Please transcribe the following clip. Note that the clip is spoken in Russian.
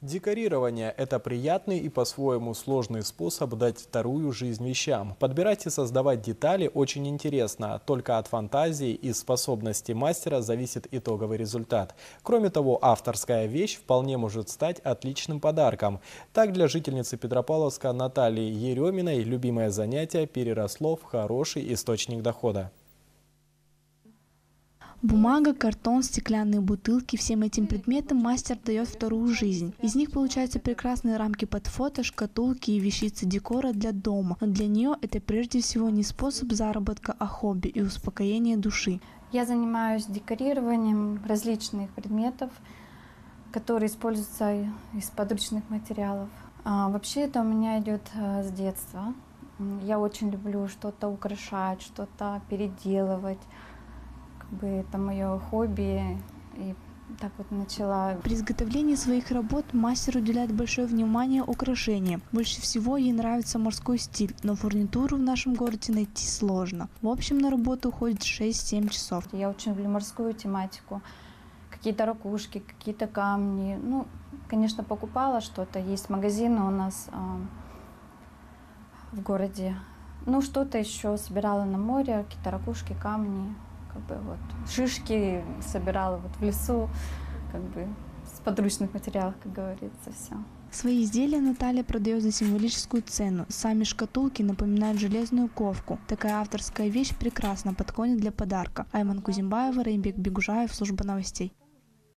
Декорирование – это приятный и по-своему сложный способ дать вторую жизнь вещам. Подбирать и создавать детали очень интересно. Только от фантазии и способности мастера зависит итоговый результат. Кроме того, авторская вещь вполне может стать отличным подарком. Так для жительницы Петропавловска Натальи Ереминой любимое занятие переросло в хороший источник дохода. Бумага, картон, стеклянные бутылки – всем этим предметам мастер дает вторую жизнь. Из них получаются прекрасные рамки под фото, шкатулки и вещицы декора для дома. Но для нее это прежде всего не способ заработка, а хобби и успокоение души. Я занимаюсь декорированием различных предметов, которые используются из подручных материалов. А, вообще это у меня идет а, с детства. Я очень люблю что-то украшать, что-то переделывать бы это мое хобби. И так вот начала. При изготовлении своих работ мастер уделяет большое внимание украшениям. Больше всего ей нравится морской стиль, но фурнитуру в нашем городе найти сложно. В общем, на работу уходит 6-7 часов. Я очень люблю морскую тематику. Какие-то ракушки, какие-то камни. Ну, конечно, покупала что-то. Есть магазины у нас э, в городе. Ну, что-то еще собирала на море, какие-то ракушки, камни как бы вот шишки собирала вот в лесу, как бы с подручных материалов, как говорится, все. Свои изделия Наталья продает за символическую цену. Сами шкатулки напоминают железную ковку. Такая авторская вещь прекрасно подходит для подарка. Айман Кузимбаева, Реймбек Бегужаев, служба новостей.